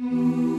Mm-hmm.